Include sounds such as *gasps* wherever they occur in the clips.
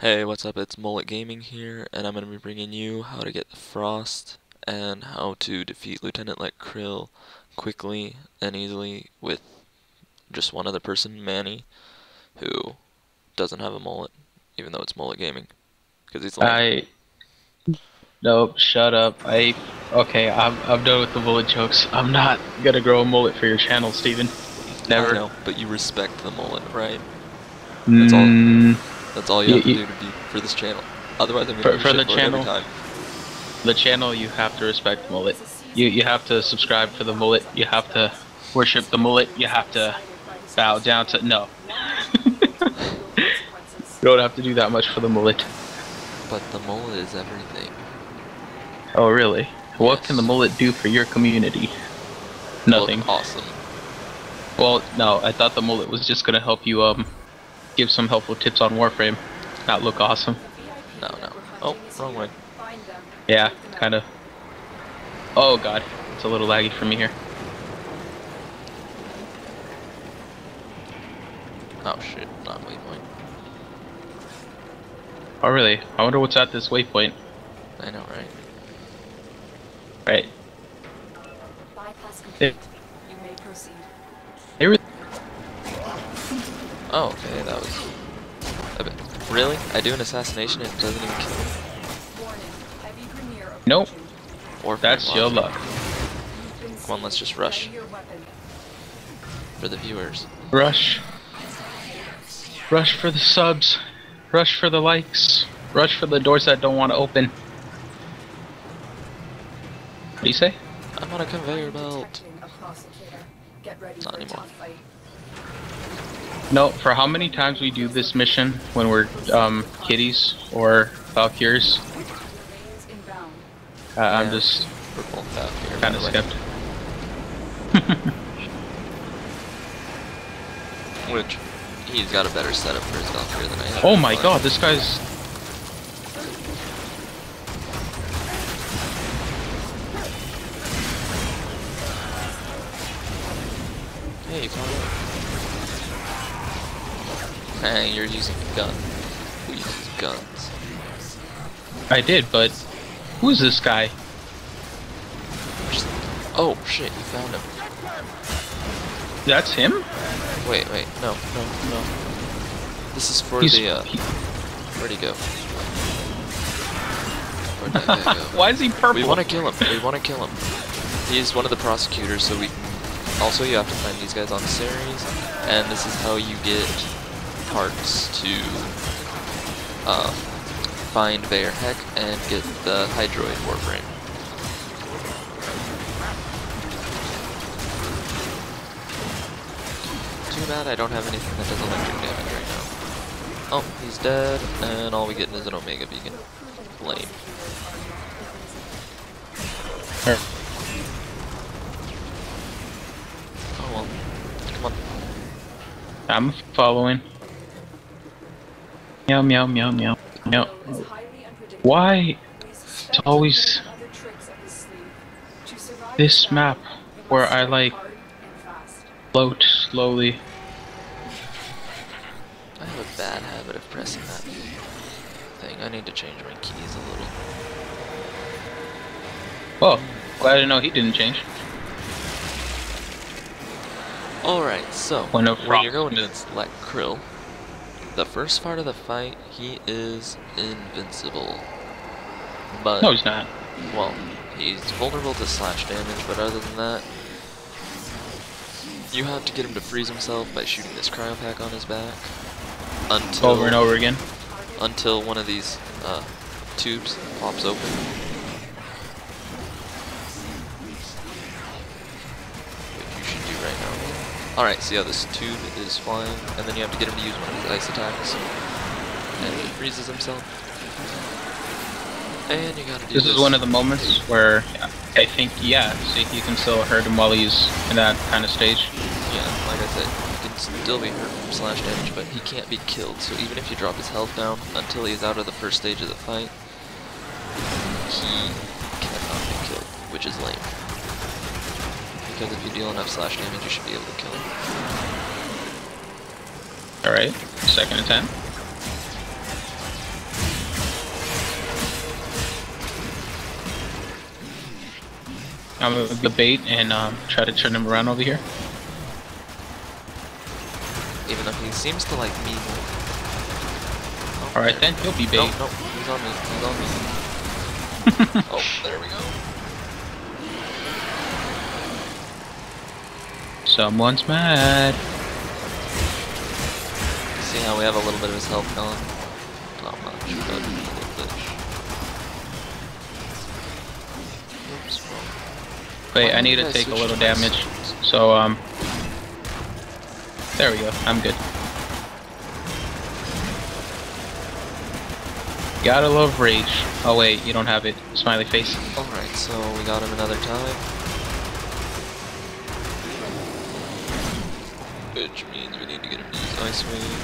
Hey, what's up? It's Mullet Gaming here, and I'm going to be bringing you how to get the Frost and how to defeat Lieutenant Lech Kril quickly and easily with just one other person, Manny, who doesn't have a mullet, even though it's Mullet Gaming. Because he's like, I. Nope, shut up. I. Okay, I'm, I'm done with the mullet jokes. I'm not gonna grow a mullet for your channel, Steven. Never. I know, but you respect the mullet, right? That's all. Mm, That's all you Y- have to y- do to be for this channel. Otherwise, I'm For- going to for the it every channel. time. the channel, you have to respect mullet. You, you have to subscribe for the mullet. You have to worship the mullet. You have to bow down to. No. *laughs* you don't have to do that much for the mullet. But the mullet is everything. Oh, really? What can the mullet do for your community? Nothing. Look awesome. Well, no, I thought the mullet was just gonna help you um give some helpful tips on Warframe, not look awesome. No, no. Oh, wrong way. Yeah, kind of. Oh god, it's a little laggy for me here. Oh shit, not waypoint. Oh really? I wonder what's at this waypoint. I know, right? Right. Bypass complete. You Oh, okay, that was a bit. Really? I do an assassination and it doesn't even kill me? Warning. Heavy Nope. Or That's your luck. You've Come on, let's just rush. Ready your weapon. for the viewers. Rush. Rush for the subs. Rush for the likes. Rush for the doors that don't want to open. What do you say? I'm on a conveyor belt. Detecting a prosecutor. Get ready Not anymore. No, for how many times we do this mission when we're um kitties or Valkyries, uh, I'm just Purple out here. by kind of skeptical. *laughs* Which, he's got a better setup for his Valkyrie than I have. Oh my god, this guy's. Hey, you it. You're using a gun. Who uses guns? I did, but who's this guy? Oh shit, you found him. That's him? Wait, wait, no, no, no. This is for He's- the, uh, where'd he go? Where'd that guy *laughs* go? Why is he purple? We want to kill him. We want to kill him. He's one of the prosecutors, so we. Also, you have to find these guys on series, and this is how you get parts to uh, find Vayer Hek and get the Hydroid Warframe. Too bad I don't have anything that does electric damage right now. Oh, he's dead, and all we get is an Omega Beacon. Lame. Er, Oh well. Come on. I'm following. Meow meow meow meow meow. Is highly unpredictable. Why It's always other tricks up his sleeve. To survive this map where I like hard and fast. float slowly? I have a bad habit of pressing that thing. I need to change my keys a little. Oh, glad to know he didn't change. Alright, so When when you're going against Lech Kril, the first part of the fight, he is invincible. But No, he's not. well, he's vulnerable to slash damage, but other than that, you have to get him to freeze himself by shooting this cryo pack on his back until Over and over again. until one of these uh, tubes pops open. Alright, so yeah, this tube is flying, and then you have to get him to use one of his ice attacks. And he freezes himself. And you gotta do This this. is one of the moments where I think, yeah, see, you can still hurt him while he's in that kind of stage. Yeah, like I said, he can still be hurt from slash damage, but he can't be killed. So even if you drop his health down until he's out of the first stage of the fight, he cannot be killed, which is lame because if you deal enough slash damage, you should be able to kill him. Alright, second attempt. I'm gonna bait and um, try to turn him around over here. Even though he seems to like me oh, Alright then, he'll be bait. Nope, nope, he's on me, he's on me. *laughs* oh, there we go. Someone's mad. See how we have a little bit of his health going? Not much, but a little bit. Oops, wrong. Wait, I need to take a little damage. So um, there we go. I'm good. Gotta love rage. Oh wait, you don't have it. Smiley face. Alright, so we got him another time. Which means we need to get him to use Ice Wave.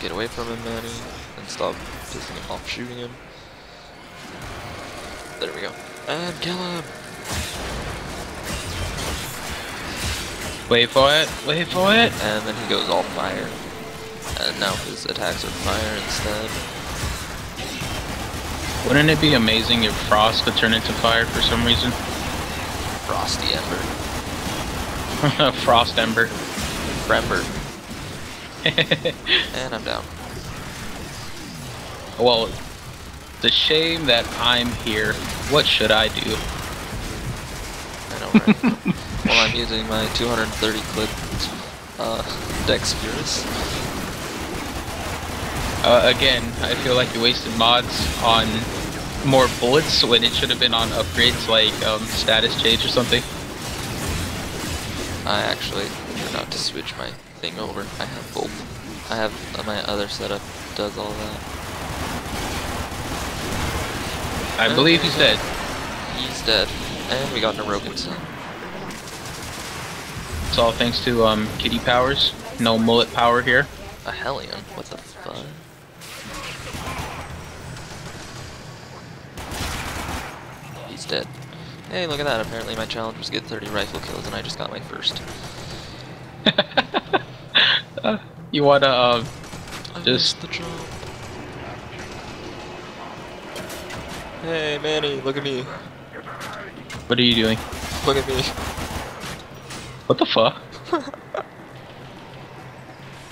Get away from him, Manny, and stop pissing him off shooting him. There we go. And kill him! Wait for it. Wait for it. And then he goes all fire. And now his attacks are fire instead. Wouldn't it be amazing if frost could turn into fire for some reason? Frosty Ember. *laughs* frost ember. Frember. *laughs* And I'm down. well, it's a shame that I'm here. What should I do? I know, right? *laughs* well, I'm using my 230 clip uh, Dex Furis. Uh, again, I feel like you wasted mods on more bullets when it should have been on upgrades like um, status change or something. I actually forgot to switch my thing over. I have both. I have uh, my other setup does all that. I believe he's dead. He's dead. And we got Narogan Sun. It's all thanks to um, kitty powers. No mullet power here. A Hellion? What the fuck? He's dead. Hey, look at that. Apparently my challenge was get 30 rifle kills and I just got my first. Uh, *laughs* you wanna um, Just- the jump. Hey, Manny, look at me. what are you doing? Look at me. What the fuck? *laughs*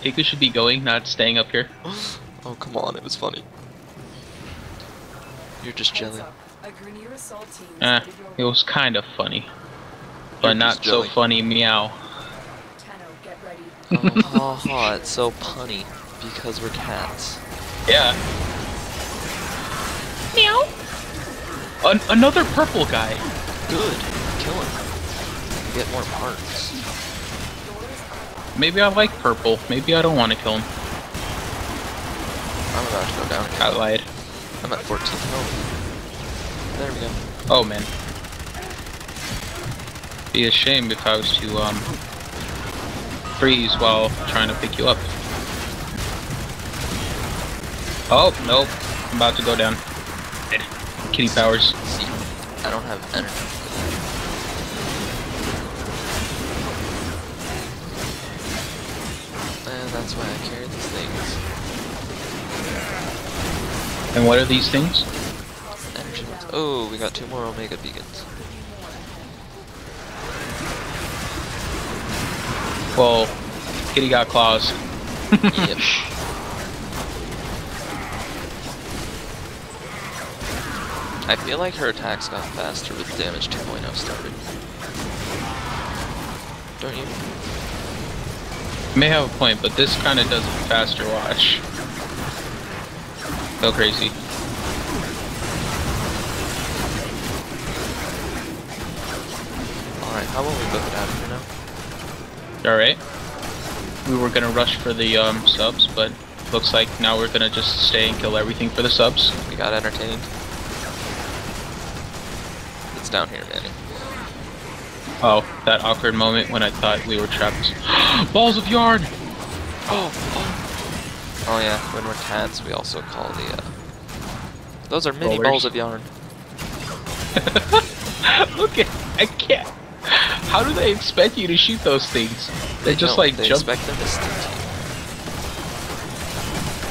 think we should be going, not staying up here. Oh, come on, it was funny. You're just Heads jelly. up. A Grineer assault team Eh, it was kind of funny, but You're not so jelly. funny. Meow. Tenno, get ready. *laughs* Oh, ha ha, it's so punny. Because we're cats. Yeah. Meow. An- another purple guy. Good. Kill him. Get more parts. Maybe I like purple. Maybe I don't want to kill him. I'm about to go down. I lied. I'm at 14 health. There we go. Oh man. Be a shame if I was to um freeze while trying to pick you up. Oh nope. I'm about to go down. Kitty powers. See, I don't have energy for that. And that's why I carry these things. And what are these things? Oh, we got two more Omega beacons. Well, Kitty got claws. yep. *laughs* I feel like her attacks got faster with damage 2.0 started. Don't you? May have a point, but this kind of does it faster. Watch. Go crazy. How about we book it out now? All right. We were gonna rush for the um, subs, but looks like now we're gonna just stay and kill everything for the subs. We got entertained. It's down here, Manny. Oh, that awkward moment when I thought we were trapped. *gasps* Balls of yarn! Oh, oh. Oh yeah, when we're cats, we also call the, uh... Those are mini Rollers. balls of yarn. *laughs* Look at, I can't. *laughs* How do they expect you to shoot those things? They just don't, like they jump. expect them to stick to you.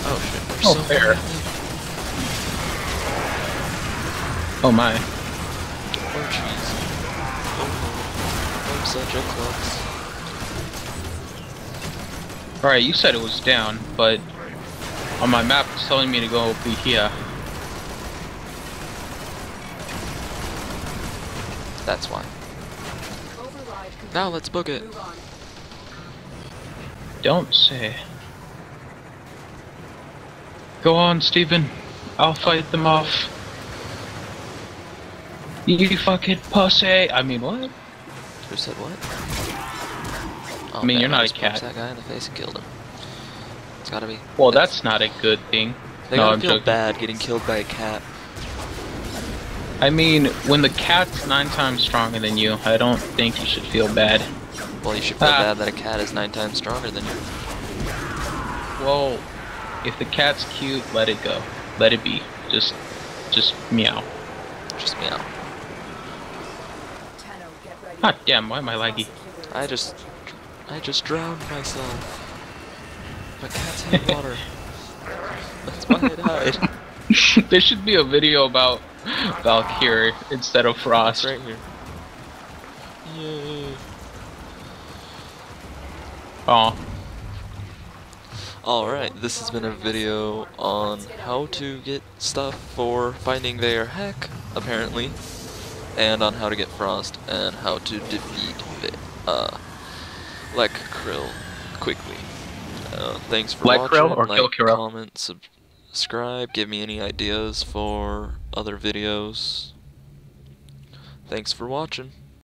Oh shit, we're Oh, so fair. far. Oh my. more cheese. Oh, oh, oh I'm such a klutz. Alright, you said it was down, but on my map it's telling me to go be here. That's why. Now let's book it. Don't say. Go on, Stephen. I'll fight them off. You fucking pussy! I mean, what? Who said what? Oh, I mean, you're not a just punched cat. that guy in the face and killed him. It's gotta be. Well, that's not a good thing. They no, gotta I'm feel joking. bad getting killed by a cat. I mean, when the cat's nine times stronger than you, I don't think you should feel bad. Well, you should feel Ah. bad that a cat is nine times stronger than you. Well, if the cat's cute, let it go. Let it be. Just, just meow. Just meow. Get damn, why am I laggy? I just, I just drowned myself. My cat's in *laughs* water. That's why I died. *laughs* there should be a video about *laughs* Valkyrie instead of It's Frost. right here. Yay. Oh, Alright, this has been a video on how to get stuff for finding their hack, apparently, and on how to get Frost, and how to defeat uh, Lech Kril quickly. Uh, thanks for Lek watching. Krill or like, Kill Krill? comment, subscribe, give me any ideas for other videos. Thanks for watching.